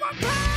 my power.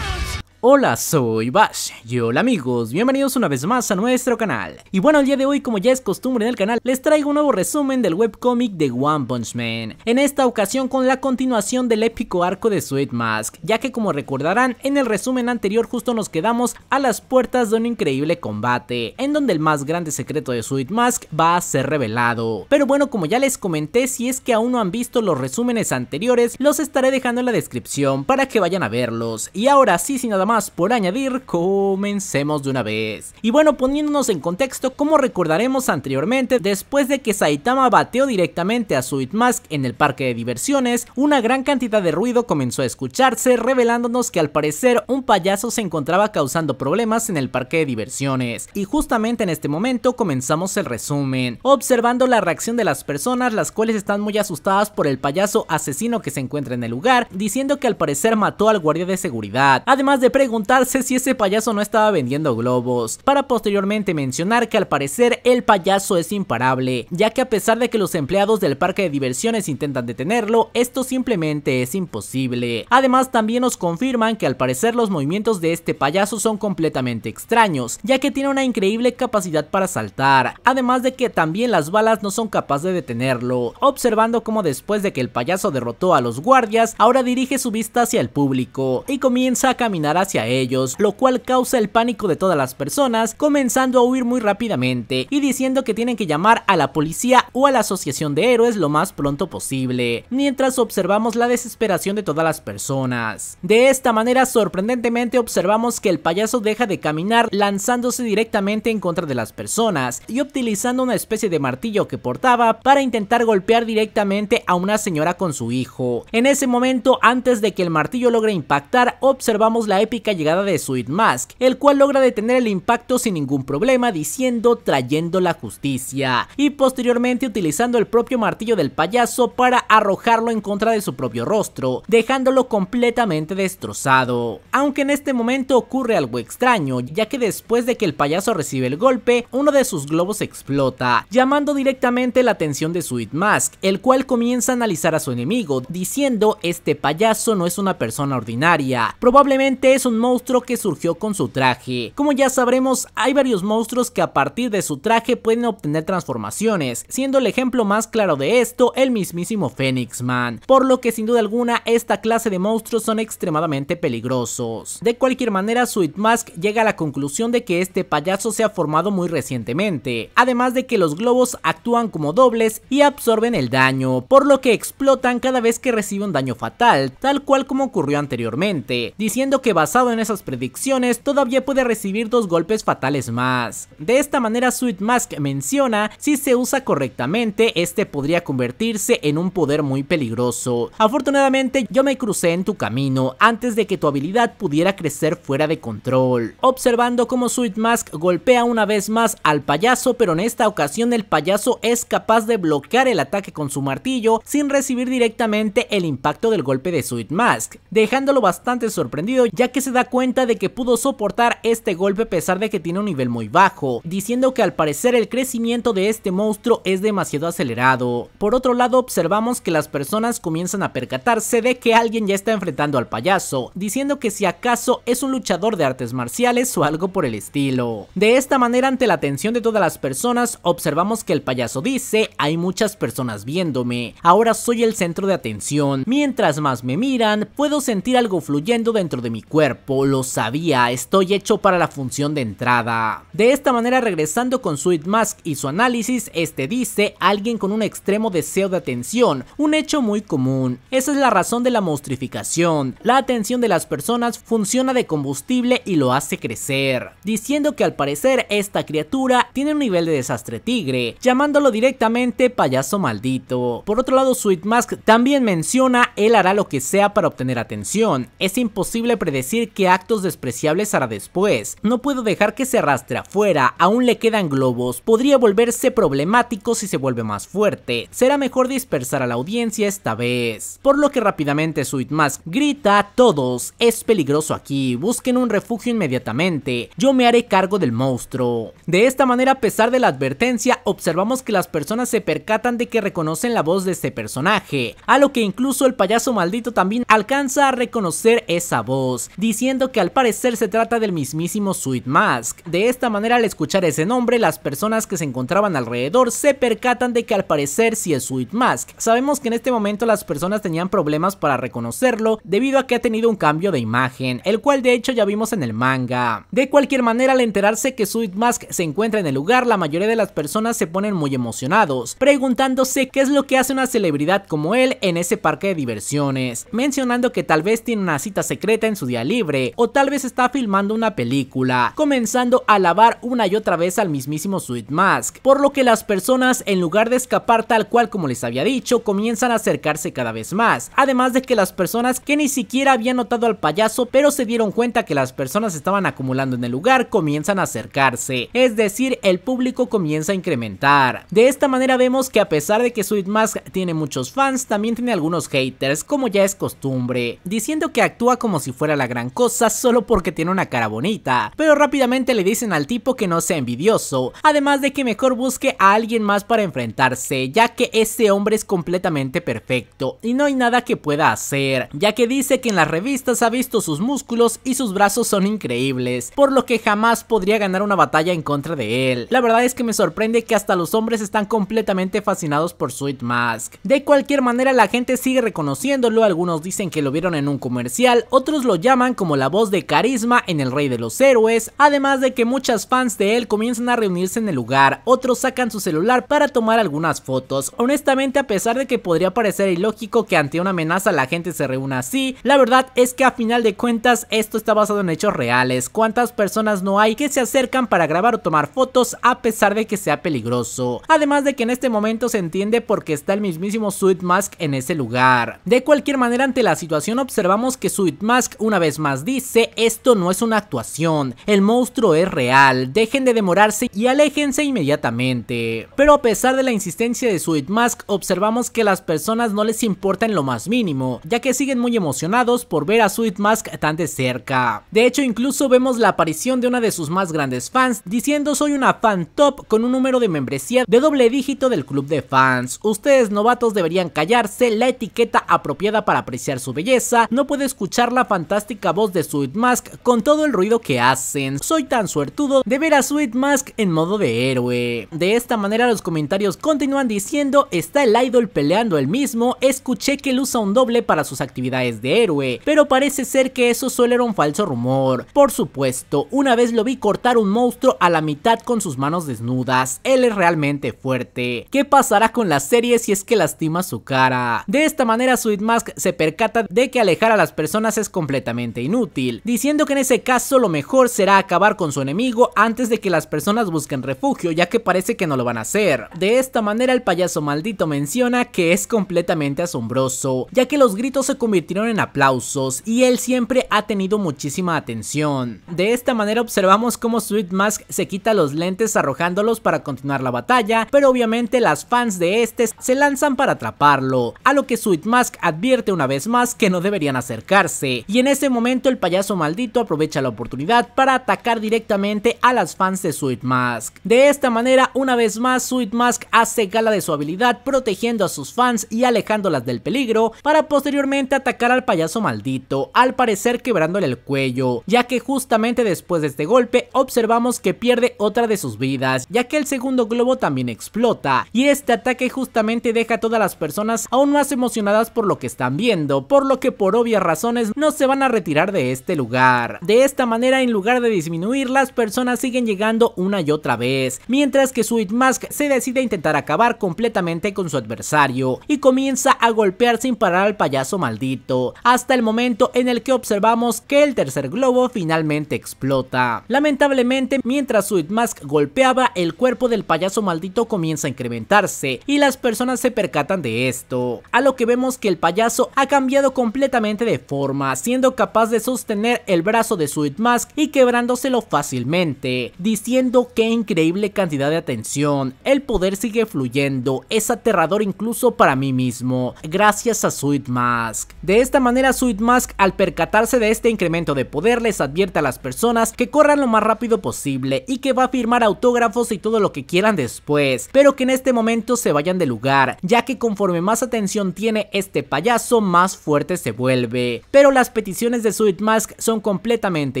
Hola, soy Bash y hola amigos, bienvenidos una vez más a nuestro canal. Y bueno, el día de hoy, como ya es costumbre en el canal, les traigo un nuevo resumen del webcomic de One Punch Man. En esta ocasión con la continuación del épico arco de Sweet Mask, ya que como recordarán, en el resumen anterior justo nos quedamos a las puertas de un increíble combate, en donde el más grande secreto de Sweet Mask va a ser revelado. Pero bueno, como ya les comenté, si es que aún no han visto los resúmenes anteriores, los estaré dejando en la descripción para que vayan a verlos. Y ahora sí, sin nada más por añadir, comencemos de una vez. Y bueno, poniéndonos en contexto, como recordaremos anteriormente, después de que Saitama bateó directamente a Sweet Mask en el parque de diversiones, una gran cantidad de ruido comenzó a escucharse, revelándonos que al parecer un payaso se encontraba causando problemas en el parque de diversiones. Y justamente en este momento comenzamos el resumen, observando la reacción de las personas, las cuales están muy asustadas por el payaso asesino que se encuentra en el lugar, diciendo que al parecer mató al guardia de seguridad, además de preguntarse si ese payaso no estaba vendiendo globos, para posteriormente mencionar que al parecer el payaso es imparable, ya que a pesar de que los empleados del parque de diversiones intentan detenerlo, esto simplemente es imposible. Además también nos confirman que al parecer los movimientos de este payaso son completamente extraños, ya que tiene una increíble capacidad para saltar, además de que también las balas no son capaces de detenerlo, observando como después de que el payaso derrotó a los guardias, ahora dirige su vista hacia el público y comienza a caminar hacia ellos, lo cual causa el pánico de todas las personas, comenzando a huir muy rápidamente y diciendo que tienen que llamar a la policía o a la asociación de héroes lo más pronto posible, mientras observamos la desesperación de todas las personas. De esta manera, sorprendentemente observamos que el payaso deja de caminar lanzándose directamente en contra de las personas y utilizando una especie de martillo que portaba para intentar golpear directamente a una señora con su hijo. En ese momento, antes de que el martillo logre impactar, observamos la épica llegada de Sweet Mask, el cual logra detener el impacto sin ningún problema diciendo trayendo la justicia, y posteriormente utilizando el propio martillo del payaso para arrojarlo en contra de su propio rostro, dejándolo completamente destrozado. Aunque en este momento ocurre algo extraño, ya que después de que el payaso recibe el golpe, uno de sus globos explota, llamando directamente la atención de Sweet Mask, el cual comienza a analizar a su enemigo, diciendo este payaso no es una persona ordinaria, probablemente es un monstruo que surgió con su traje. Como ya sabremos, hay varios monstruos que a partir de su traje pueden obtener transformaciones, siendo el ejemplo más claro de esto el mismísimo Phoenix Man, por lo que sin duda alguna esta clase de monstruos son extremadamente peligrosos. De cualquier manera, Sweet Mask llega a la conclusión de que este payaso se ha formado muy recientemente, además de que los globos actúan como dobles y absorben el daño, por lo que explotan cada vez que recibe un daño fatal, tal cual como ocurrió anteriormente, diciendo que basado en esas predicciones todavía puede recibir dos golpes fatales más. De esta manera Sweet Mask menciona, si se usa correctamente, este podría convertirse en un poder muy peligroso. Afortunadamente yo me crucé en tu camino antes de que tu habilidad pudiera crecer fuera de control. Observando cómo Sweet Mask golpea una vez más al payaso, pero en esta ocasión el payaso es capaz de bloquear el ataque con su martillo sin recibir directamente el impacto del golpe de Sweet Mask, dejándolo bastante sorprendido ya que se da cuenta de que pudo soportar este golpe a pesar de que tiene un nivel muy bajo, diciendo que al parecer el crecimiento de este monstruo es demasiado acelerado. Por otro lado observamos que las personas comienzan a percatarse de que alguien ya está enfrentando al payaso, diciendo que si acaso es un luchador de artes marciales o algo por el estilo. De esta manera ante la atención de todas las personas observamos que el payaso dice hay muchas personas viéndome, ahora soy el centro de atención, mientras más me miran puedo sentir algo fluyendo dentro de mi cuerpo, lo sabía, estoy hecho para la función de entrada. De esta manera regresando con Sweet Mask y su análisis, este dice alguien con un extremo deseo de atención, un hecho muy común. Esa es la razón de la monstrificación, la atención de las personas funciona de combustible y lo hace crecer, diciendo que al parecer esta criatura tiene un nivel de desastre tigre, llamándolo directamente payaso maldito. Por otro lado Sweet Mask también menciona él hará lo que sea para obtener atención, es imposible predecir decir qué actos despreciables hará después. No puedo dejar que se arrastre afuera, aún le quedan globos, podría volverse problemático si se vuelve más fuerte. Será mejor dispersar a la audiencia esta vez. Por lo que rápidamente Sweet Mask grita, todos, es peligroso aquí, busquen un refugio inmediatamente, yo me haré cargo del monstruo. De esta manera, a pesar de la advertencia, observamos que las personas se percatan de que reconocen la voz de este personaje, a lo que incluso el payaso maldito también alcanza a reconocer esa voz, diciendo que al parecer se trata del mismísimo Sweet Mask. De esta manera al escuchar ese nombre, las personas que se encontraban alrededor se percatan de que al parecer sí es Sweet Mask. Sabemos que en este momento las personas tenían problemas para reconocerlo debido a que ha tenido un cambio de imagen, el cual de hecho ya vimos en el manga. De cualquier manera al enterarse que Sweet Mask se encuentra en el lugar, la mayoría de las personas se ponen muy emocionados, preguntándose qué es lo que hace una celebridad como él en ese parque de diversiones, mencionando que tal vez tiene una cita secreta en su día libre, o tal vez está filmando una película, comenzando a alabar una y otra vez al mismísimo Sweet Mask, por lo que las personas en lugar de escapar tal cual como les había dicho, comienzan a acercarse cada vez más, además de que las personas que ni siquiera habían notado al payaso pero se dieron cuenta que las personas estaban acumulando en el lugar comienzan a acercarse, es decir, el público comienza a incrementar. De esta manera vemos que a pesar de que Sweet Mask tiene muchos fans, también tiene algunos haters, como ya es costumbre, diciendo que actúa como si fuera la gran cosa solo porque tiene una cara bonita, pero rápidamente le dicen al tipo que no sea envidioso, además de que mejor busque a alguien más para enfrentarse, ya que ese hombre es completamente perfecto y no hay nada que pueda hacer, ya que dice que en las revistas ha visto sus músculos y sus brazos son increíbles, por lo que jamás podría ganar una batalla en contra de él. La verdad es que me sorprende que hasta los hombres están completamente fascinados por Sweet Mask. De cualquier manera la gente sigue reconociéndolo, algunos dicen que lo vieron en un comercial, otros lo llaman como la voz de carisma en El Rey de los Héroes, además de que muchas fans de él comienzan a reunirse en el lugar, otros sacan su celular para tomar algunas fotos. Honestamente a pesar de que podría parecer ilógico que ante una amenaza la gente se reúna así, la verdad es que a final de cuentas esto está basado en hechos reales, cuántas personas no hay que se acercan para grabar o tomar fotos a pesar de que sea peligroso, además de que en este momento se entiende porque está el mismísimo Sweet Mask en ese lugar. De cualquier manera ante la situación observamos que Sweet Mask una vez más dice esto no es una actuación, el monstruo es real, dejen de demorarse y aléjense inmediatamente. Pero a pesar de la insistencia de Sweet Mask observamos que las personas no les importa en lo más mínimo, ya que siguen muy emocionados por ver a Sweet Mask tan de cerca. De hecho incluso vemos la aparición de una de sus más grandes fans diciendo soy una fan top con un número de membresía de doble dígito del club de fans. Ustedes novatos deberían callarse, la etiqueta apropiada para apreciar su belleza no puede escuchar la fantástica voz de Sweet Mask con todo el ruido que hacen. Soy tan suertudo de ver a Sweet Mask en modo de héroe. De esta manera los comentarios continúan diciendo está el idol peleando el mismo, escuché que él usa un doble para sus actividades de héroe, pero parece ser que eso suele era un falso rumor. Por supuesto, una vez lo vi cortar un monstruo a la mitad con sus manos desnudas, él es realmente fuerte. ¿Qué pasará con la serie si es que lastima su cara? De esta manera Sweet Mask se percata de que alejar a las personas es completamente inútil, diciendo que en ese caso lo mejor será acabar con su enemigo antes de que las personas busquen refugio, ya que parece que no lo van a hacer. De esta manera el payaso maldito menciona que es completamente asombroso, ya que los gritos se convirtieron en aplausos y él siempre ha tenido muchísima atención. De esta manera observamos cómo Sweet Mask se quita los lentes arrojándolos para continuar la batalla, pero obviamente las fans de este se lanzan para atraparlo, a lo que Sweet Mask advierte una vez más que no deberían acercarse, y en ese momento el payaso maldito aprovecha la oportunidad para atacar directamente a las fans de Sweet Mask. De esta manera, una vez más, Sweet Mask hace gala de su habilidad protegiendo a sus fans y alejándolas del peligro para posteriormente atacar al payaso maldito, al parecer quebrándole el cuello, ya que justamente después de este golpe observamos que pierde otra de sus vidas, ya que el segundo globo también explota, y este ataque justamente deja a todas las personas aún más emocionadas por lo que están viendo, por lo que por obvias razones no se van a retirar de este lugar. De esta manera, en lugar de disminuir, las personas siguen llegando una y otra vez, mientras que Sweet Mask se decide a intentar acabar completamente con su adversario y comienza a golpear sin parar al payaso maldito, hasta el momento en el que observamos que el tercer globo finalmente explota. Lamentablemente, mientras Sweet Mask golpeaba, el cuerpo del payaso maldito comienza a incrementarse y las personas se percatan de esto, a lo que vemos que el payaso ha cambiado completamente de forma, siendo capaz de de sostener el brazo de Sweet Mask y quebrándoselo fácilmente, diciendo qué increíble cantidad de atención, el poder sigue fluyendo, es aterrador incluso para mí mismo, gracias a Sweet Mask. De esta manera Sweet Mask al percatarse de este incremento de poder les advierte a las personas que corran lo más rápido posible y que va a firmar autógrafos y todo lo que quieran después, pero que en este momento se vayan del lugar, ya que conforme más atención tiene este payaso más fuerte se vuelve. Pero las peticiones de Sweet Mask son completamente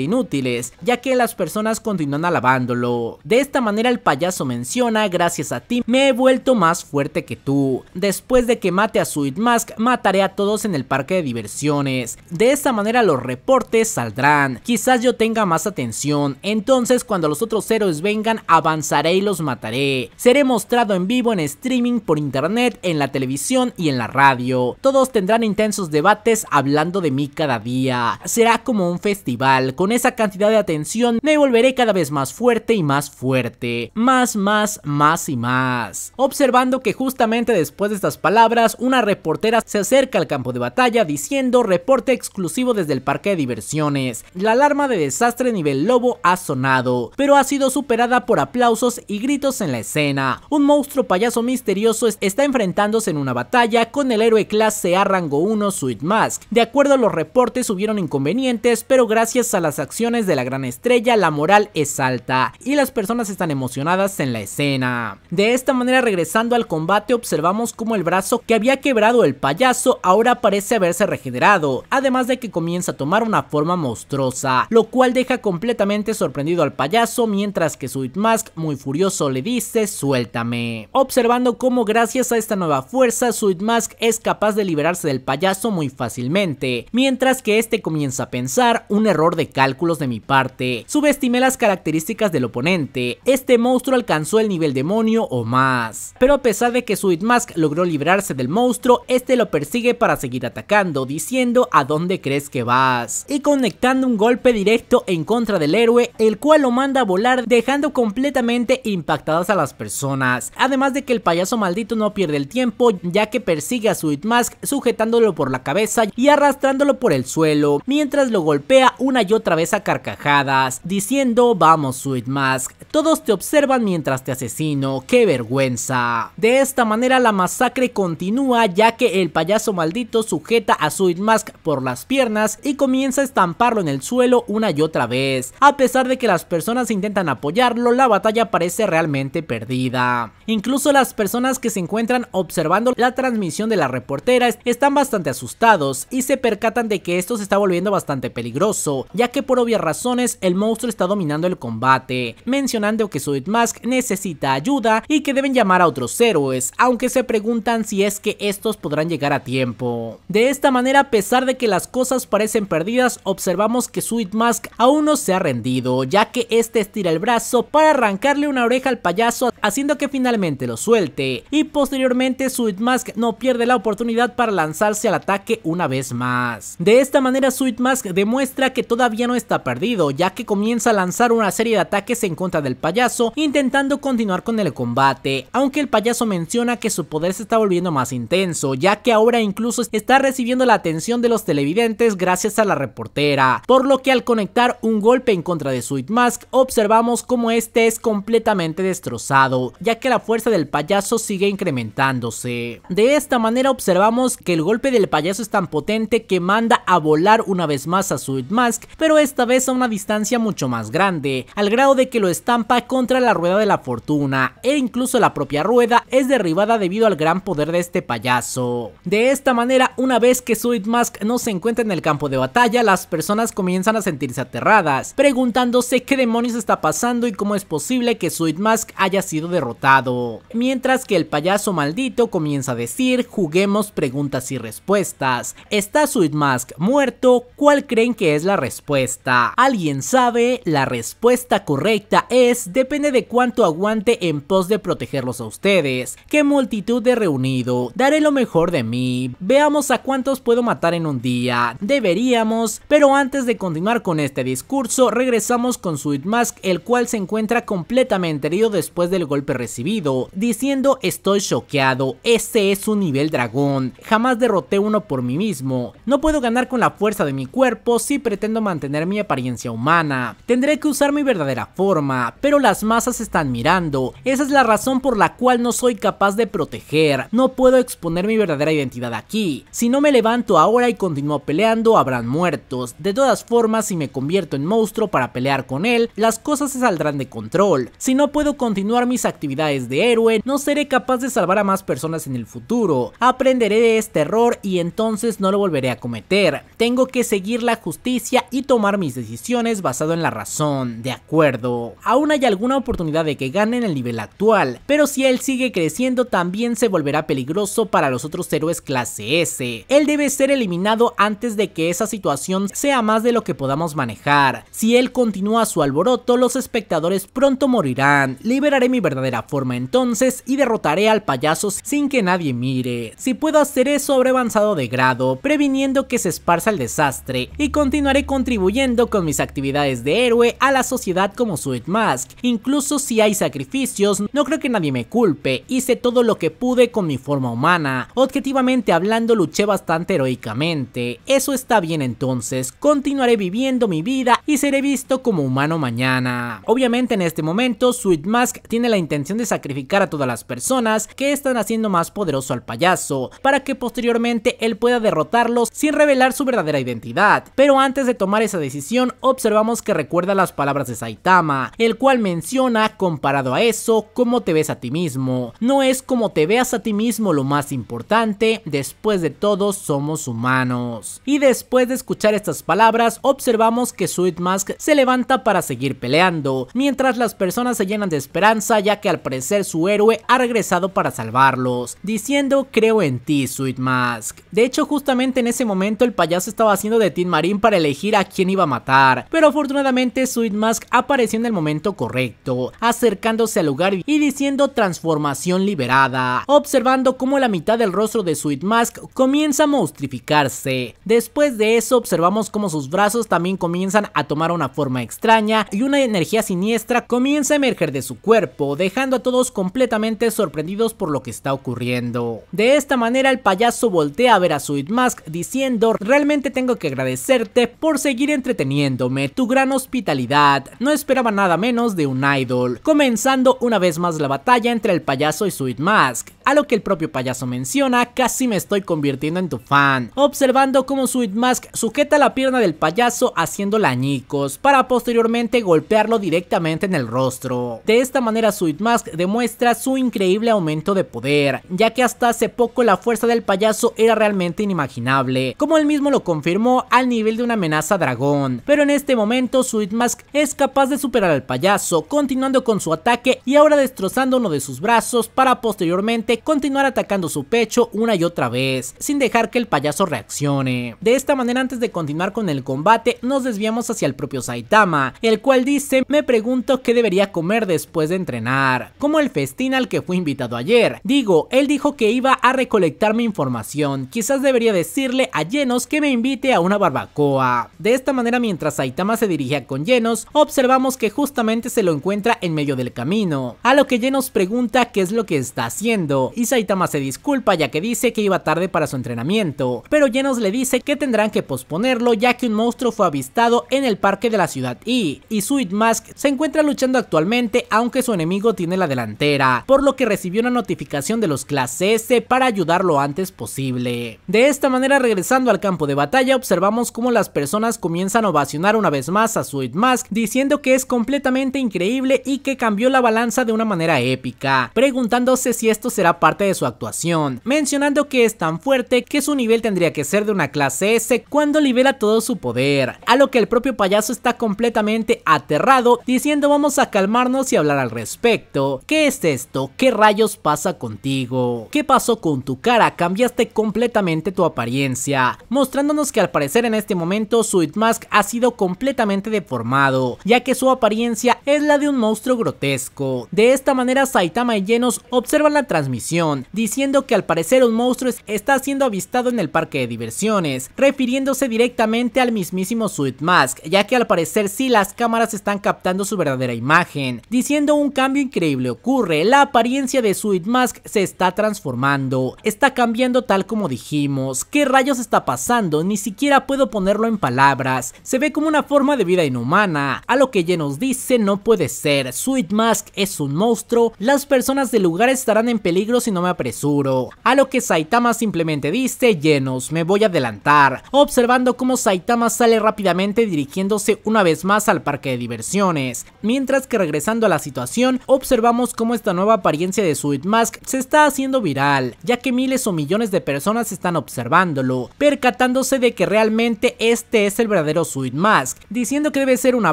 inútiles, ya que las personas continúan alabándolo. De esta manera el payaso menciona, gracias a ti me he vuelto más fuerte que tú. Después de que mate a Sweet Mask, mataré a todos en el parque de diversiones. De esta manera los reportes saldrán. Quizás yo tenga más atención, entonces cuando los otros héroes vengan avanzaré y los mataré. Seré mostrado en vivo en streaming por internet, en la televisión y en la radio. Todos tendrán intensos debates hablando de mí cada día. Será como un festival, con esa cantidad de atención me volveré cada vez más fuerte y más fuerte. Más, más, más y más. Observando que justamente después de estas palabras, una reportera se acerca al campo de batalla diciendo reporte exclusivo desde el parque de diversiones. La alarma de desastre nivel lobo ha sonado, pero ha sido superada por aplausos y gritos en la escena. Un monstruo payaso misterioso está enfrentándose en una batalla con el héroe clase A rango 1 Sweet Mask. De acuerdo a los reportes hubieron inconvenientes, pero gracias a las acciones de la gran estrella la moral es alta y las personas están emocionadas en la escena. De esta manera regresando al combate observamos como el brazo que había quebrado el payaso ahora parece haberse regenerado, además de que comienza a tomar una forma monstruosa, lo cual deja completamente sorprendido al payaso mientras que Sweet Mask muy furioso le dice suéltame. Observando cómo gracias a esta nueva fuerza Sweet Mask es capaz de liberarse del payaso muy fácilmente, mientras que este comienza a pensar un error de cálculos de mi parte, subestimé las características del oponente, este monstruo alcanzó el nivel demonio o más, pero a pesar de que Sweet Mask logró librarse del monstruo, este lo persigue para seguir atacando, diciendo a dónde crees que vas, y conectando un golpe directo en contra del héroe, el cual lo manda a volar dejando completamente impactadas a las personas, además de que el payaso maldito no pierde el tiempo ya que persigue a Sweet Mask sujetándolo por la cabeza y arrastrándolo por el suelo, mientras lo golpea una y otra vez a carcajadas, diciendo vamos Sweet Mask, todos te observan mientras te asesino, qué vergüenza. De esta manera la masacre continúa ya que el payaso maldito sujeta a Sweet Mask por las piernas y comienza a estamparlo en el suelo una y otra vez. A pesar de que las personas intentan apoyarlo, la batalla parece realmente perdida. Incluso las personas que se encuentran observando la transmisión de la reportera están bastante asustados y se percatan de que esto se está volviendo bastante peligroso, ya que por obvias razones el monstruo está dominando el combate, mencionando que Sweet Mask necesita ayuda y que deben llamar a otros héroes, aunque se preguntan si es que estos podrán llegar a tiempo. De esta manera, a pesar de que las cosas parecen perdidas, observamos que Sweet Mask aún no se ha rendido, ya que este estira el brazo para arrancarle una oreja al payaso, haciendo que finalmente lo suelte, y posteriormente Sweet Mask no pierde la oportunidad para lanzarse al ataque una vez más. De esta manera Sweet Mask demuestra que todavía no está perdido, ya que comienza a lanzar una serie de ataques en contra del payaso, intentando continuar con el combate, aunque el payaso menciona que su poder se está volviendo más intenso, ya que ahora incluso está recibiendo la atención de los televidentes gracias a la reportera, por lo que al conectar un golpe en contra de Sweet Mask, observamos como este es completamente destrozado, ya que la fuerza del payaso sigue incrementándose. De esta manera observamos que el golpe del payaso es tan potente que manda a volar una vez más a Sweet Mask, pero esta vez a una distancia mucho más grande, al grado de que lo estampa contra la rueda de la fortuna, e incluso la propia rueda es derribada debido al gran poder de este payaso. De esta manera, una vez que Sweet Mask no se encuentra en el campo de batalla, las personas comienzan a sentirse aterradas, preguntándose qué demonios está pasando y cómo es posible que Sweet Mask haya sido derrotado. Mientras que el payaso maldito comienza a decir, juguemos preguntas y respuestas. ¿Está Sweet Mask muerto? ¿Cuál creen que es la respuesta? ¿Alguien sabe? La respuesta correcta es, depende de cuánto aguante en pos de protegerlos a ustedes. ¿Qué multitud de reunido? Daré lo mejor de mí. Veamos a cuántos puedo matar en un día. Deberíamos, pero antes de continuar con este discurso, regresamos con Sweet Mask, el cual se encuentra completamente herido después del golpe recibido, diciendo estoy choqueado, este es un nivel dragón, jamás derroté uno por mí mismo, no puedo ganar con la fuerza de mi cuerpo si pretendo mantener mi apariencia humana. Tendré que usar mi verdadera forma, pero las masas están mirando. Esa es la razón por la cual no soy capaz de proteger. No puedo exponer mi verdadera identidad aquí. Si no me levanto ahora y continúo peleando, habrán muertos. De todas formas, si me convierto en monstruo para pelear con él, las cosas se saldrán de control. Si no puedo continuar mis actividades de héroe, no seré capaz de salvar a más personas en el futuro. Aprenderé de este error y entonces no lo volveré a cometer. Tengo que seguir la justicia y tomar mis decisiones basado en la razón. De acuerdo. Aún hay alguna oportunidad de que gane en el nivel actual, pero si él sigue creciendo también se volverá peligroso para los otros héroes clase S. Él debe ser eliminado antes de que esa situación sea más de lo que podamos manejar. Si él continúa su alboroto, los espectadores pronto morirán. Liberaré mi verdadera forma entonces y derrotaré al payaso sin que nadie mire. Si puedo hacer eso, habré avanzado de grado, previniendo que se esparza el desastre, y continuaré contribuyendo con mis actividades de héroe a la sociedad como Sweet Mask. Incluso si hay sacrificios, no creo que nadie me culpe, hice todo lo que pude con mi forma humana. Objetivamente hablando, luché bastante heroicamente. Eso está bien entonces, continuaré viviendo mi vida y seré visto como humano mañana. Obviamente en este momento, Sweet Mask tiene la intención de sacrificar a todas las personas que están haciendo más poderoso al payaso, para que posteriormente él pueda derrotarlos sin revelar su verdadera identidad. Pero antes de tomar esa decisión, observamos que recuerda las palabras de Saitama, el cual menciona, comparado a eso, cómo te ves a ti mismo. No es como te veas a ti mismo lo más importante, después de todo somos humanos. Y después de escuchar estas palabras, observamos que Sweet Mask se levanta para seguir peleando, mientras las personas se llenan de esperanza ya que al parecer su héroe ha regresado para salvarlos, diciendo creo en ti Sweet Mask. De hecho justamente en ese momento el payaso estaba haciendo de Tin Marín para elegir a quién iba a matar, pero afortunadamente Sweet Mask apareció en el momento correcto, acercándose al lugar y diciendo transformación liberada, observando cómo la mitad del rostro de Sweet Mask comienza a monstrificarse. Después de eso observamos cómo sus brazos también comienzan a tomar una forma extraña y una energía siniestra comienza a emerger de su cuerpo, dejando a todos completamente sorprendidos por lo que está ocurriendo. De esta manera el payaso voltea a ver a Sweet Mask diciendo realmente tengo que agradecerte por seguir entreteniéndome, tu gran hospitalidad, no esperaba nada menos de un idol, comenzando una vez más la batalla entre el payaso y Sweet Mask, a lo que el propio payaso menciona, casi me estoy convirtiendo en tu fan, observando cómo Sweet Mask sujeta la pierna del payaso haciéndole añicos, para posteriormente golpearlo directamente en el rostro. De esta manera Sweet Mask demuestra su increíble aumento de poder, ya que hasta hace poco la fuerza del payaso era realmente inimaginable, como él mismo lo confirmó al nivel de una amenaza dragón, pero en este momento Sweet Mask es capaz de superar al payaso, continuando con su ataque y ahora destrozando uno de sus brazos para posteriormente continuar atacando su pecho una y otra vez, sin dejar que el payaso reaccione. De esta manera antes de continuar con el combate nos desviamos hacia el propio Saitama, el cual dice me pregunto qué debería comer después de entrenar, como el festín al que fui invitado ayer. Digo, él dijo que iba a recolectar mi información, quizás debería decirle a Genos que me invite a una barbacoa. De esta manera mientras Saitama se dirigía con Genos, observamos que justamente se lo encuentra en medio del camino, a lo que Genos pregunta qué es lo que está haciendo, y Saitama se disculpa ya que dice que iba tarde para su entrenamiento, pero Genos le dice que tendrán que posponerlo ya que un monstruo fue avistado en el parque de la ciudad I, y Sweet Mask se encuentra luchando actualmente aunque su enemigo tiene la delantera, por lo que recibió una notificación de los clase S para ayudar lo antes posible. De esta manera regresando al campo de batalla observamos cómo las personas comienzan a ovacionar una vez más a Sweet Mask diciendo que es completamente increíble y que cambió la balanza de una manera épica, preguntándose si esto será parte de su actuación, mencionando que es tan fuerte que su nivel tendría que ser de una clase S cuando libera todo su poder, a lo que el propio payaso está completamente aterrado diciendo vamos a calmarnos y hablar al respecto. ¿Qué es esto? ¿Qué rayos pasa contigo? ¿Qué pasó con tu cara? Cambiaste completamente tu apariencia, mostrándonos que al parecer en este momento Sweet Mask ha sido completamente deformado, ya que su apariencia es la de un monstruo grotesco. De esta manera Saitama y Genos observan la transmisión, diciendo que al parecer un monstruo está siendo avistado en el parque de diversiones, refiriéndose directamente al mismísimo Sweet Mask, ya que al parecer sí las cámaras están captando su verdadera imagen, diciendo un cambio increíble ocurre, la apariencia de Sweet Mask se está transformando, está cambiando tal como dijimos, ¿qué rayos está pasando? Ni siquiera puedo ponerlo en palabras, se ve como una forma de vida inhumana, a lo que nos dice no puede ser, Sweet Mask es un monstruo, las personas del lugar estarán en peligro si no me apresuro, a lo que Saitama simplemente dice, llenos, me voy a adelantar, observando cómo Saitama sale rápidamente dirigiéndose una vez más al parque de diversiones, mientras que regresando a la situación, observamos cómo esta nueva apariencia de Sweet Mask se está haciendo viral, ya que miles o millones de personas están observándolo, percatándose de que realmente este es el verdadero Sweet Mask, diciendo que debe ser una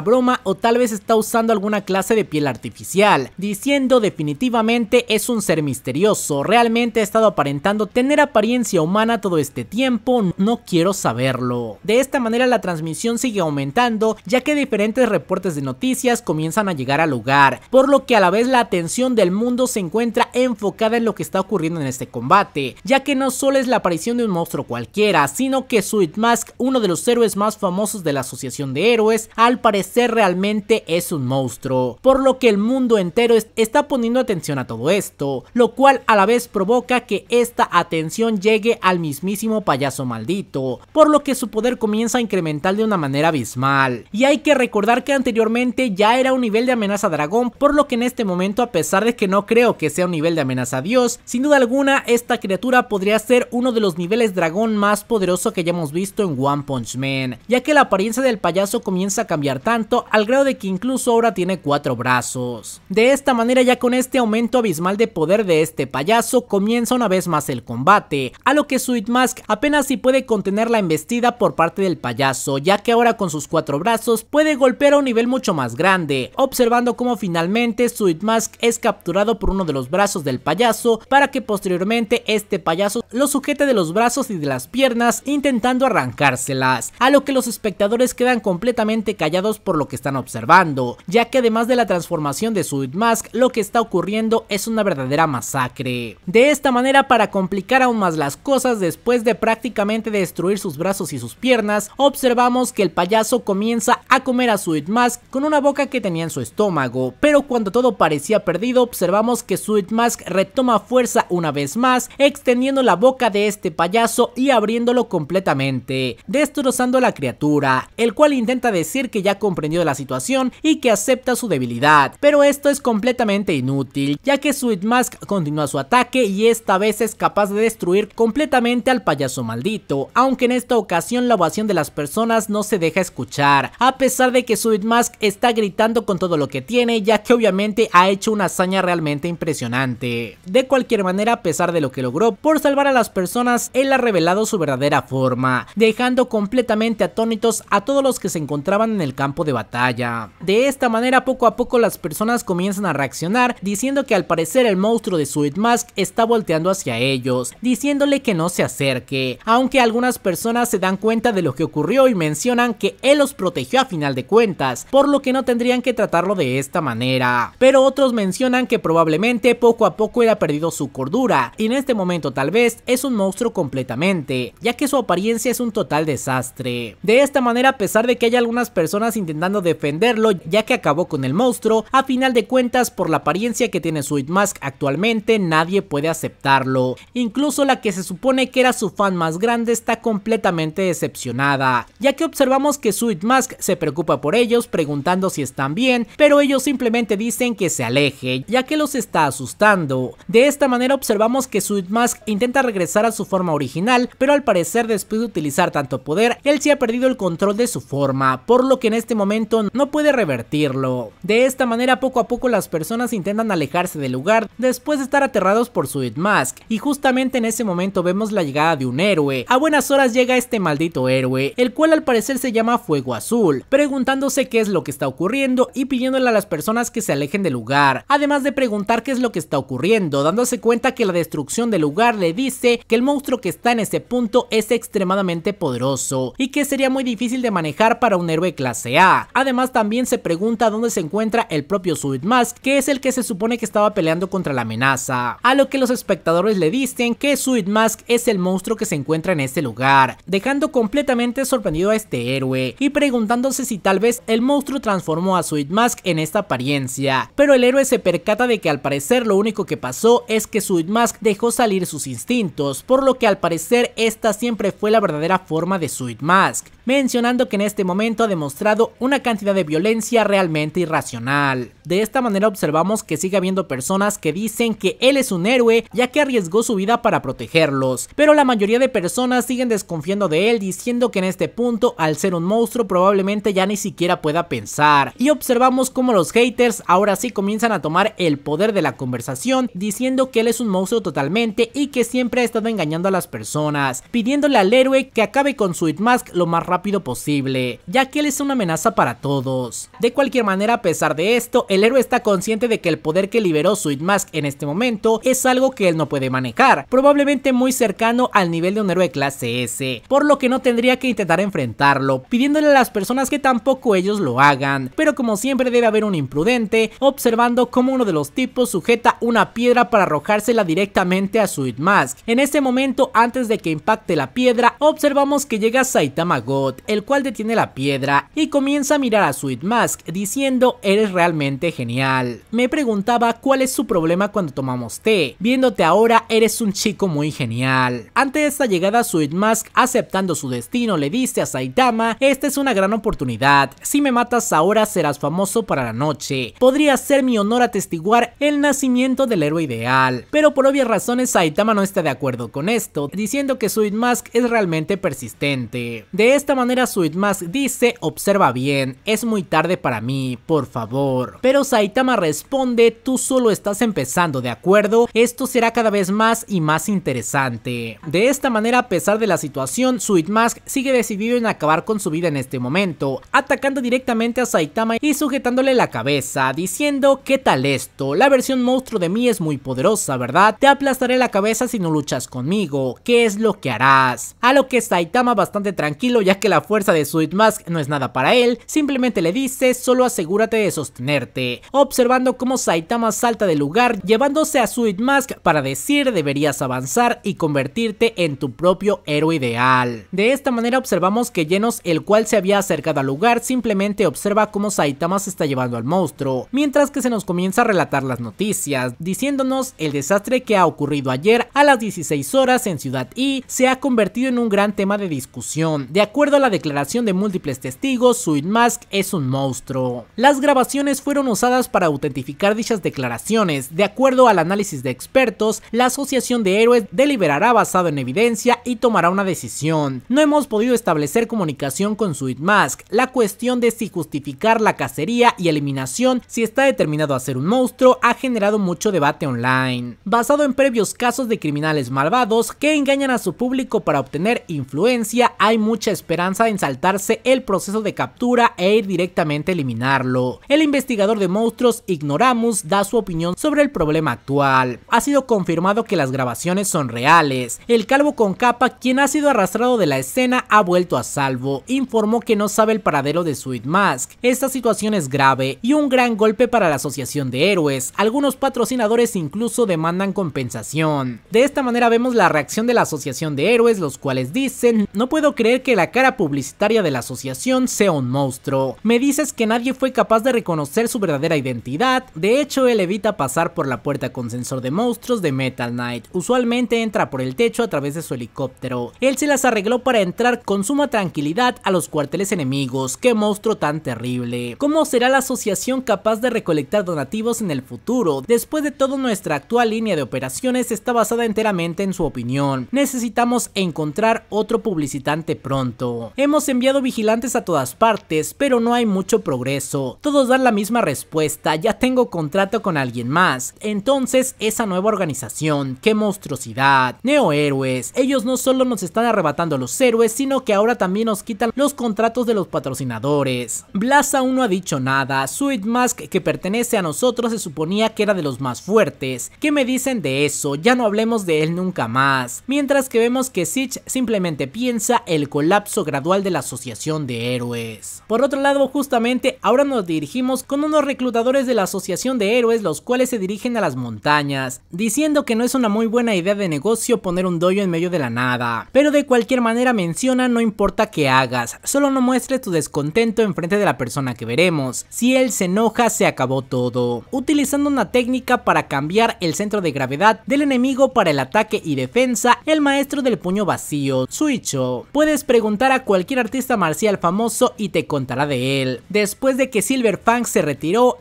broma o tal vez está usando alguna clase de piel artificial, diciendo definitivamente es un ser misterioso, realmente ha estado aparentando tener apariencia humana todo este tiempo, no quiero saberlo. De esta manera la transmisión sigue aumentando, ya que diferentes reportes de noticias comienzan a llegar al lugar, por lo que a la vez la atención del mundo se encuentra enfocada en lo que está ocurriendo en este combate, ya que no solo es la aparición de un monstruo cualquiera, sino que Sweet Mask, uno de los héroes más famosos de la asociación de héroes, al parecer realmente es un monstruo, por lo que el mundo entero está poniendo atención a todo esto, lo cual a la vez provoca que esta atención llegue al mismísimo payaso maldito, por lo que su poder comienza a incrementar de una manera abismal. Y hay que recordar que anteriormente ya era un nivel de amenaza dragón, por lo que en este momento a pesar de que no creo que sea un nivel de amenaza dios, sin duda alguna esta criatura podría ser uno de los niveles dragón más poderoso que hayamos visto en One Punch Man, ya que la apariencia del payaso comienza a cambiar tanto al grado de que incluso ahora tiene cuatro brazos. De esta manera ya con este aumento abismal de poder de este payaso comienza una vez más el combate, a lo que Sweet Mask apenas si puede contener la embestida por parte del payaso, ya que ahora con sus cuatro brazos puede golpear a un nivel mucho más grande, observando cómo finalmente Sweet Mask es capturado por uno de los brazos del payaso para que posteriormente este payaso lo sujete de los brazos y de las piernas intentando arrancárselas, a lo que los espectadores quedan completamente callados por lo que están observando, ya que además de la transformación de Sweet Mask, lo que está ocurriendo es una verdadera masacre. De esta manera, para complicar aún más las cosas, después de prácticamente destruir sus brazos y sus piernas, observamos que el payaso comienza a comer a Sweet Mask con una boca que tenía en su estómago, pero cuando todo parecía perdido, observamos que Sweet Mask retoma fuerza una vez más, extendiendo la boca de este payaso y abriéndolo completamente, destrozando a la criatura, el cual intenta decir que ya comprendió la situación y que acepta su debilidad, pero esto es completamente inútil, ya que Sweet Mask continúa su ataque y esta vez es capaz de destruir completamente al payaso maldito, aunque en esta ocasión la ovación de las personas no se deja escuchar, a pesar de que Sweet Mask está gritando con todo lo que tiene, ya que obviamente ha hecho una hazaña realmente impresionante. De cualquier manera, a pesar de lo que logró por salvar a las personas, él ha revelado su verdadera forma, dejando completamente atónitos a todos los que se encontraban en el campo de batalla. De esta manera, poco a poco las personas comienzan a reaccionar, diciendo que al parecer el monstruo de Sweet Mask está volteando hacia ellos, diciéndole que no se acerque, aunque algunas personas se dan cuenta de lo que ocurrió y mencionan que él los protegió a final de cuentas, por lo que no tendrían que tratarlo de esta manera. Pero otros mencionan que probablemente poco a poco ha perdido su cordura, y en este momento tal vez es un monstruo completamente, ya que su apariencia es un total desastre. De esta manera, a pesar de que hay algunas personas intentando defenderlo, ya que acabó con el monstruo, a final de cuentas por la apariencia que tiene Sweet Mask actualmente, nadie puede aceptarlo. Incluso la que se supone que era su fan más grande está completamente decepcionada, ya que observamos que Sweet Mask se preocupa por ellos preguntando si están bien, pero ellos simplemente dicen que se aleje, ya que los está asustando. De esta manera observamos que Sweet Mask intenta regresar a su forma original, pero al parecer después de utilizar tanto poder, él sí ha perdido el control de su forma, por lo que en este momento no puede revertirlo. De esta manera poco a poco las personas intentan alejarse del lugar después de estar aterrados por Sweet Mask, y justamente en ese momento vemos la llegada de un héroe. A buenas horas llega este maldito héroe, el cual al parecer se llama Fuego Azul, preguntándose qué es lo que está ocurriendo y pidiéndole a las personas que se alejen del lugar, además de preguntar qué es lo que está ocurriendo, dándose cuenta que la destrucción del lugar le dice que el monstruo que está en ese punto es extremadamente poderoso y que sería muy difícil de manejar para un héroe clase A. Además también se pregunta dónde se encuentra el propio Sweet Mask, que es el que se supone que estaba peleando contra la amenaza, a lo que los espectadores le dicen que Sweet Mask es el monstruo que se encuentra en este lugar, dejando completamente sorprendido a este héroe y preguntándose si tal vez el monstruo transformó a Sweet Mask en esta apariencia, pero el héroe se percata de que al parecer lo único que pasó es que Sweet Mask dejó salir sus instintos, por lo que al parecer esta siempre fue la verdadera forma de Sweet Mask, mencionando que en este momento ha demostrado una cantidad de violencia realmente irracional. De esta manera observamos que sigue habiendo personas que dicen que él es un héroe ya que arriesgó su vida para protegerlos, pero la mayoría de personas siguen desconfiando de él diciendo que en este punto al ser un monstruo probablemente ya ni siquiera pueda pensar y observamos como los haters ahora sí comienzan a tomar el poder de la conversación diciendo que él es un monstruo totalmente y que siempre ha estado engañando a las personas, pidiéndole al héroe que acabe con Sweet Mask lo más rápido posible, ya que él es una amenaza para todos. De cualquier manera, a pesar de esto, el héroe está consciente de que el poder que liberó Sweet Mask en este momento es algo que él no puede manejar, probablemente muy cercano al nivel de un héroe clase S, por lo que no tendría que intentar enfrentarlo, pidiéndole a las personas que tampoco ellos lo hagan, pero como siempre debe haber un imprudente, observando cómo uno de los tipos sujeta una piedra para arrojársela directamente a Sweet Mask. En este momento, antes de que impacte la piedra, observamos que llega Saitama God, el cual detiene la piedra y comienza a mirar a Sweet Mask, diciendo eres realmente genial. Me preguntaba cuál es su problema cuando tomamos té, viéndote ahora eres un chico muy genial. Ante esta llegada Sweet Mask, aceptando su destino, le dice a Saitama, esta es una gran oportunidad, si me matas ahora serás famoso para la noche, podría ser mi honor atestiguar el nacimiento del héroe ideal, pero por obvias razones Saitama no está de acuerdo con esto, diciendo que Sweet Mask es realmente persistente. De esta manera Sweet Mask dice, observa bien, es muy tarde para mí, por favor. Pero Saitama responde, tú solo estás empezando, ¿de acuerdo? Esto será cada vez más y más interesante. De esta manera, a pesar de la situación, Sweet Mask sigue decidido en acabar con su vida en este momento, atacando directamente a Saitama y sujetándole la cabeza, diciendo, ¿qué tal esto? La versión monstruo de mí es muy poderosa, ¿verdad? Te aplastaré la cabeza si no luchas conmigo, ¿qué es lo que harás? A lo que Saitama bastante tranquilo ya que la fuerza de Sweet Mask no es nada para él, simplemente le dice, solo asegúrate de sostenerte, observando cómo Saitama salta del lugar llevándose a Sweet Mask para decir deberías avanzar y convertirte en tu propio héroe ideal. De esta manera observamos que Genos, el cual se había acercado al lugar, simplemente observa cómo Saitama se está llevando al monstruo, mientras que se nos comienza a relatar las noticias, diciéndonos el desastre que ha ocurrido ayer a las 16 horas en Ciudad I se ha convertido en un gran tema de discusión. De acuerdo a la declaración de múltiples testigos, Sweet Mask es un monstruo. Las grabaciones fueron usadas para autentificar dichas declaraciones. De acuerdo al análisis de expertos, la Asociación de Héroes deliberará basado en evidencia y tomará una decisión. No hemos podido establecer comunicación con Sweet Mask. La cuestión de si justificar la cacería y eliminación si está determinado a ser un monstruo ha generado mucho debate online. Basado en previos casos de criminales malvados que engañan a su público para obtener influencia, hay mucha esperanza en saltarse el proceso de captura e ir directamente a eliminarlo. El investigador de monstruos Ignoramus da su opinión sobre el problema actual. Ha sido confirmado que las grabaciones son reales. El calvo con capa, quien ha sido arrastrado de la escena, ha vuelto a salvo. Informó que no sabe el paradero de Sweet Mask. Esta situación es grave y un gran golpe para la asociación de héroes. Algunos patrocinadores incluso demandan compensación. De esta manera vemos la reacción de la asociación de héroes, los cuales dicen, no puedo creer que la cara publicitaria de la asociación sea un monstruo. Me dices que nadie fue capaz de reconocer su verdadera identidad, de hecho él evita pasar por la puerta con sensor de monstruos de Metal Knight, usualmente entra por el techo a través de su helicóptero. Él se las arregló para entrar con suma tranquilidad a los cuarteles enemigos, qué monstruo tan terrible. ¿Cómo será la asociación capaz de recolectar donativos en el futuro? Después de todo nuestra actual línea de operaciones está basada enteramente en su opinión. Necesitamos encontrar otro publicitante pronto. Hemos enviado vigilantes a todas partes, pero no hay mucho progreso. Todos dan la misma respuesta respuesta, ya tengo contrato con alguien más. Entonces, esa nueva organización, qué monstruosidad. Neohéroes, ellos no solo nos están arrebatando los héroes, sino que ahora también nos quitan los contratos de los patrocinadores. Blas aún no ha dicho nada, Sweet Mask que pertenece a nosotros se suponía que era de los más fuertes. ¿Qué me dicen de eso? Ya no hablemos de él nunca más. Mientras que vemos que Sitch simplemente piensa el colapso gradual de la asociación de héroes. Por otro lado, justamente ahora nos dirigimos con unos reclutadores de la asociación de héroes los cuales se dirigen a las montañas, diciendo que no es una muy buena idea de negocio poner un dojo en medio de la nada. Pero de cualquier manera menciona no importa qué hagas, solo no muestres tu descontento enfrente de la persona que veremos. Si él se enoja se acabó todo. Utilizando una técnica para cambiar el centro de gravedad del enemigo para el ataque y defensa, el maestro del puño vacío, Suicho. Puedes preguntar a cualquier artista marcial famoso y te contará de él. Después de que Silver Fang se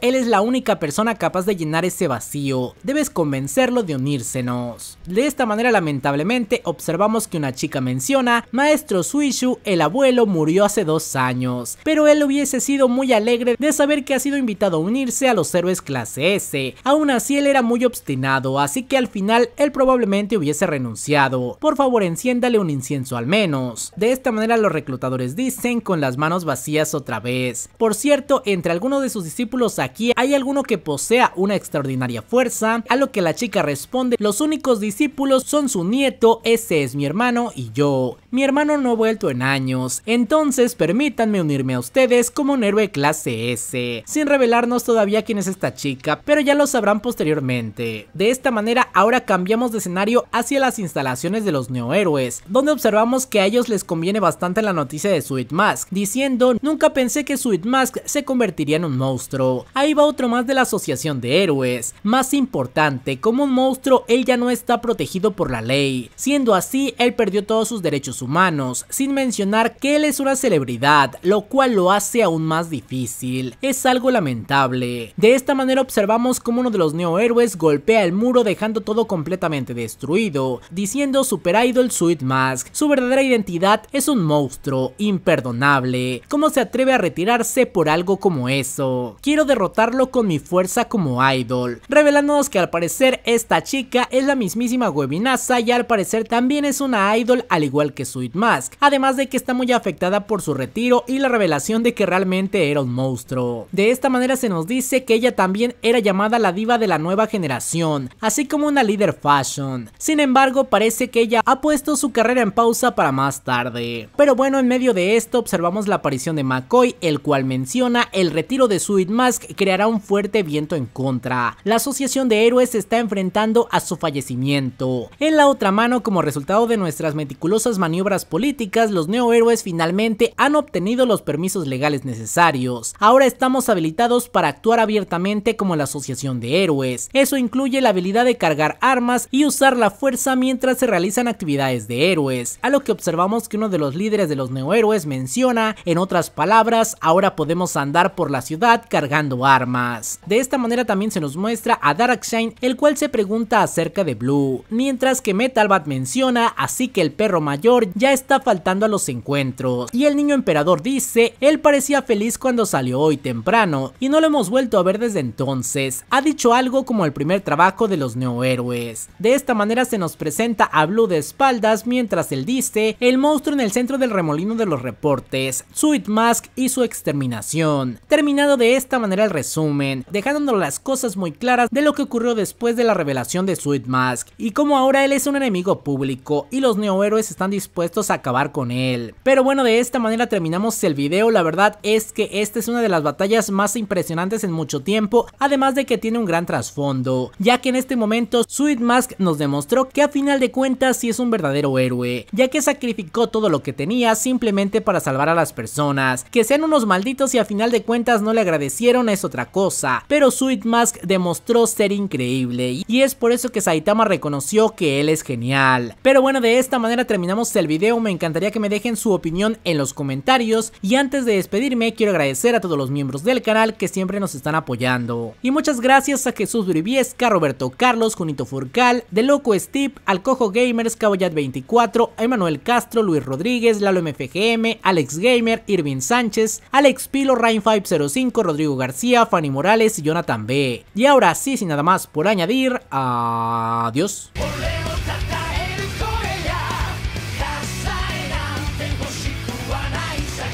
él es la única persona capaz de llenar ese vacío. Debes convencerlo de unírsenos. De esta manera lamentablemente observamos que una chica menciona, Maestro Suishu, el abuelo murió hace dos años, pero él hubiese sido muy alegre de saber que ha sido invitado a unirse a los héroes clase S. Aún así él era muy obstinado, así que al final él probablemente hubiese renunciado. Por favor enciéndale un incienso al menos. De esta manera los reclutadores dicen con las manos vacías otra vez. Por cierto, entre algunos de sus discípulos aquí hay alguno que posea una extraordinaria fuerza, a lo que la chica responde, los únicos discípulos son su nieto, ese es mi hermano y yo. Mi hermano no ha vuelto en años, entonces permítanme unirme a ustedes como un héroe clase S, sin revelarnos todavía quién es esta chica, pero ya lo sabrán posteriormente. De esta manera ahora cambiamos de escenario hacia las instalaciones de los neohéroes, donde observamos que a ellos les conviene bastante la noticia de Sweet Mask, diciendo nunca pensé que Sweet Mask se convertiría en un monstruo. Ahí va otro más de la asociación de héroes. Más importante, como un monstruo él ya no está protegido por la ley, siendo así él perdió todos sus derechos humanos, sin mencionar que él es una celebridad, lo cual lo hace aún más difícil. Es algo lamentable. De esta manera observamos como uno de los neohéroes golpea el muro dejando todo completamente destruido, diciendo Super Idol Sweet Mask, su verdadera identidad es un monstruo, imperdonable. ¿Cómo se atreve a retirarse por algo como eso? Quiero derrotarlo con mi fuerza como idol, revelándonos que al parecer esta chica es la mismísima webinaza y al parecer también es una idol al igual que Sweet Mask, además de que está muy afectada por su retiro y la revelación de que realmente era un monstruo. De esta manera se nos dice que ella también era llamada la diva de la nueva generación, así como una líder fashion. Sin embargo, parece que ella ha puesto su carrera en pausa para más tarde. Pero bueno, en medio de esto observamos la aparición de McCoy, el cual menciona el retiro de Sweet Mask creará un fuerte viento en contra. La asociación de héroes está enfrentando a su fallecimiento. En la otra mano, como resultado de nuestras meticulosas maniobras políticas, los neohéroes finalmente han obtenido los permisos legales necesarios. Ahora estamos habilitados para actuar abiertamente como la asociación de héroes. Eso incluye la habilidad de cargar armas y usar la fuerza mientras se realizan actividades de héroes, a lo que observamos que uno de los líderes de los neohéroes menciona, en otras palabras, ahora podemos andar por la ciudad cargando armas. De esta manera también se nos muestra a Darkshine, el cual se pregunta acerca de Blue, mientras que Metalbat menciona así que el perro mayor ya está faltando a los encuentros, y el niño emperador dice, él parecía feliz cuando salió hoy temprano, y no lo hemos vuelto a ver desde entonces, ha dicho algo como el primer trabajo de los neohéroes. De esta manera se nos presenta a Blue de espaldas mientras él dice, el monstruo en el centro del remolino de los reportes, Sweet Mask y su exterminación. Terminado de esta manera el resumen, dejándonos las cosas muy claras de lo que ocurrió después de la revelación de Sweet Mask, y como ahora él es un enemigo público y los neohéroes están dispuestos a acabar con él. Pero bueno, de esta manera terminamos el video, la verdad es que esta es una de las batallas más impresionantes en mucho tiempo, además de que tiene un gran trasfondo, ya que en este momento Sweet Mask nos demostró que a final de cuentas sí es un verdadero héroe, ya que sacrificó todo lo que tenía simplemente para salvar a las personas, que sean unos malditos y a final de cuentas no le agradecieron es otra cosa, pero Sweet Mask demostró ser increíble y es por eso que Saitama reconoció que él es genial. Pero bueno, de esta manera terminamos el video, me encantaría que me dejen su opinión en los comentarios y antes de despedirme quiero agradecer a todos los miembros del canal que siempre nos están apoyando. Y muchas gracias a Jesús Briviesca, Roberto Carlos, Junito Furcal, De Loco Steve, Alcojo Gamers, Cabollat24, Emanuel Castro, Luis Rodríguez, Lalo MFGM, Alex Gamer, Irvin Sánchez, Alex Pilo, Rain505, Rodrigo García, Fanny Morales y Jonathan B. Y ahora sí, sin nada más por añadir, adiós.